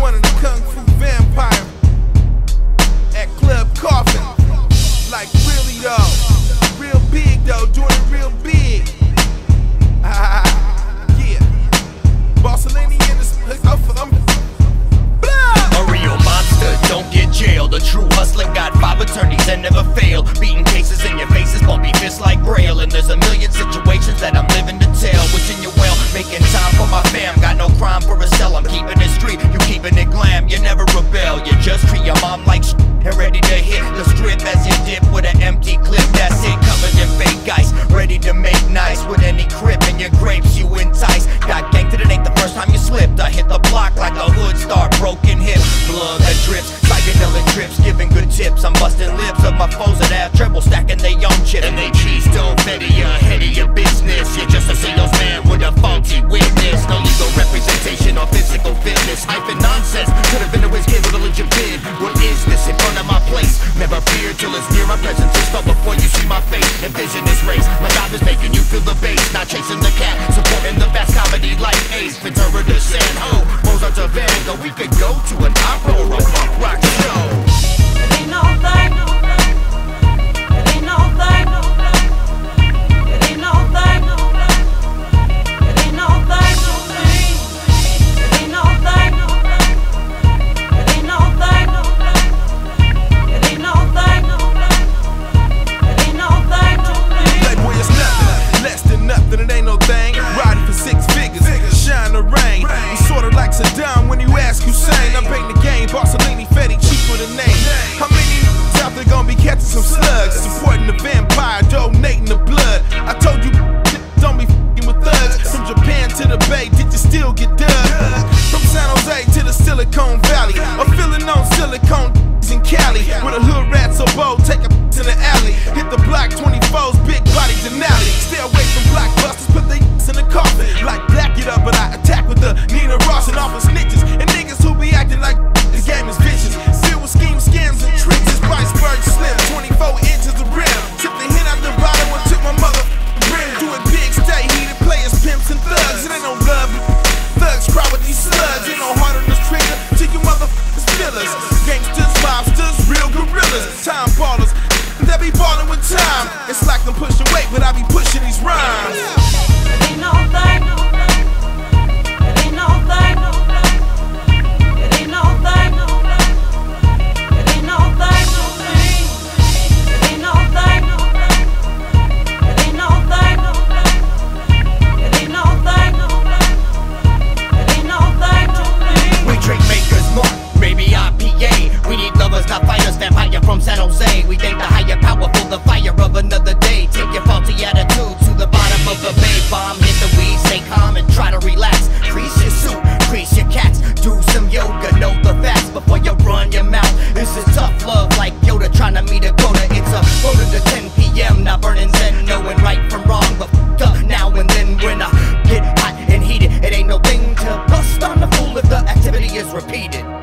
one of the kung fu vampire at Club Coffin. Like really though, real big though, doing it real big. Yeah. Bossillini in this place. I'm, I'm blah. A real monster, don't get jailed. A true hustler. Hit the time. It's like I'm pushing weight, but I be pushing these rhymes. a quarter to 10 p.m. Not burning zen, knowing right from wrong, but up now and then when I get hot and heated, it ain't no thing to bust on the fool if the activity is repeated.